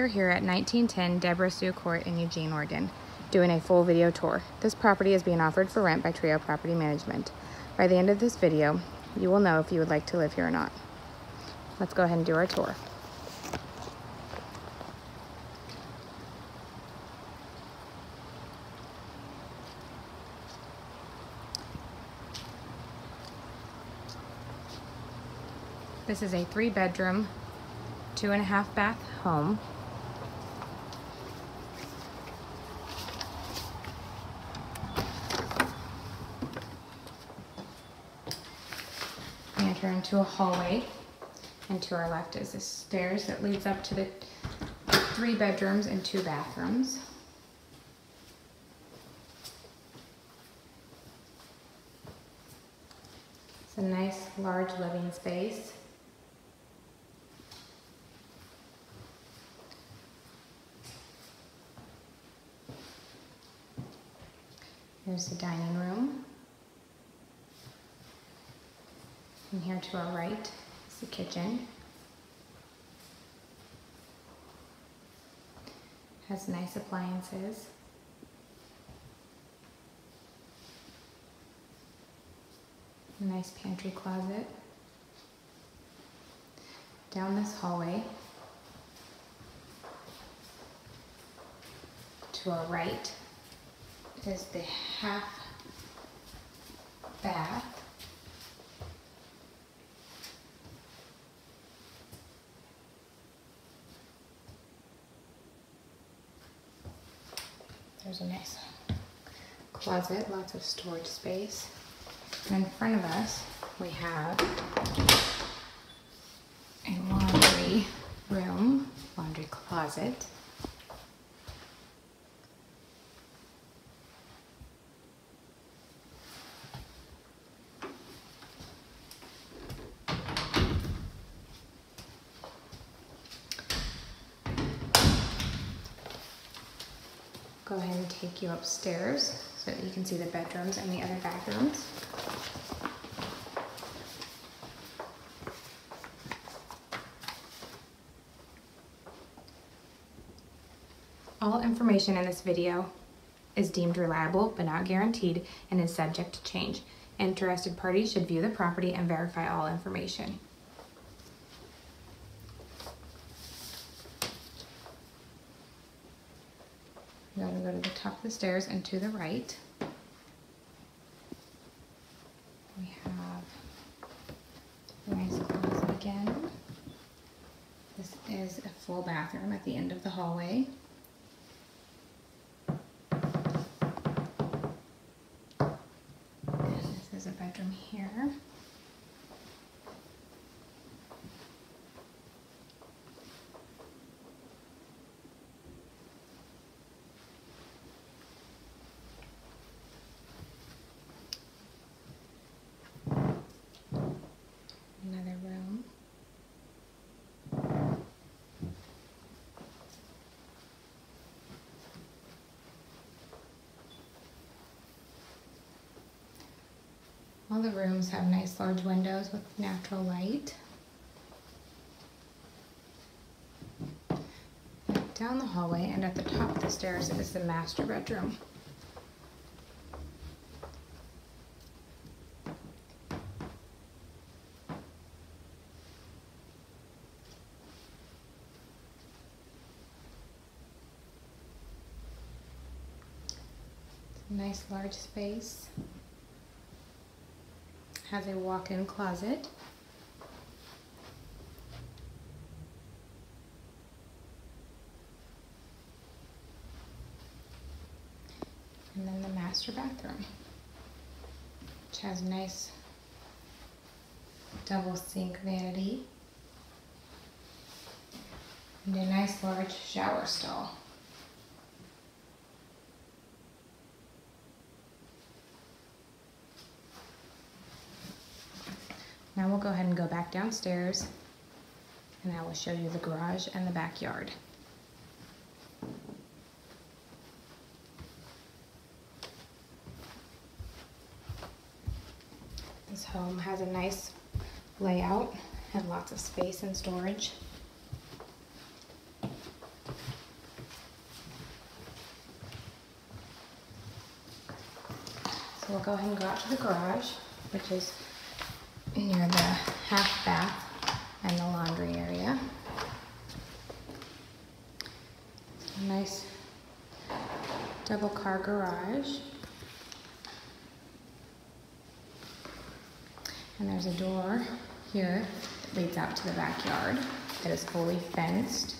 are here at 1910 Deborah Sue Court in Eugene, Oregon, doing a full video tour. This property is being offered for rent by Trio Property Management. By the end of this video, you will know if you would like to live here or not. Let's go ahead and do our tour. This is a three bedroom, two and a half bath home. Enter into a hallway and to our left is the stairs that leads up to the three bedrooms and two bathrooms. It's a nice large living space. Here's the dining room. And here to our right is the kitchen. Has nice appliances. Nice pantry closet. Down this hallway to our right is the half bath. There's a nice closet, lots of storage space. And in front of us, we have a laundry room, laundry closet. Go ahead and take you upstairs so that you can see the bedrooms and the other bathrooms. All information in this video is deemed reliable but not guaranteed and is subject to change. Interested parties should view the property and verify all information. You're gonna go to the top of the stairs and to the right. We have a nice closet again. This is a full bathroom at the end of the hallway. And this is a bedroom here. Another room. All the rooms have nice large windows with natural light. Down the hallway and at the top of the stairs is the master bedroom. Nice large space. Has a walk-in closet. And then the master bathroom, which has a nice double sink vanity and a nice large shower stall. Now we'll go ahead and go back downstairs and I will show you the garage and the backyard. This home has a nice layout and lots of space and storage. So we'll go ahead and go out to the garage, which is near the half bath and the laundry area. Nice double car garage. And there's a door here that leads out to the backyard that is fully fenced.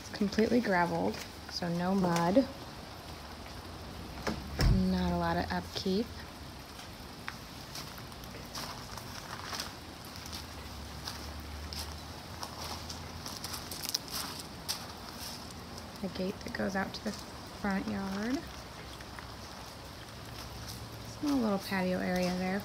It's completely gravelled, so no mud. Not a lot of upkeep. A gate that goes out to the front yard. Small little patio area there.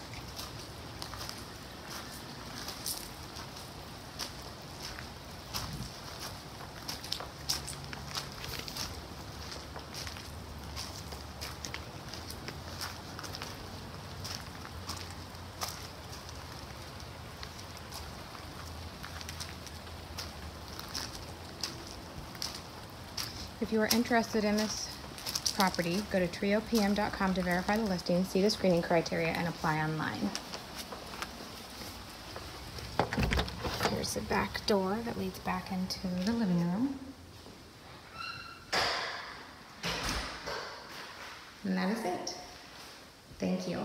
If you are interested in this property, go to triopm.com to verify the listing, see the screening criteria, and apply online. Here's the back door that leads back into the living room. And that is it. Thank you.